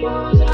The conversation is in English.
yours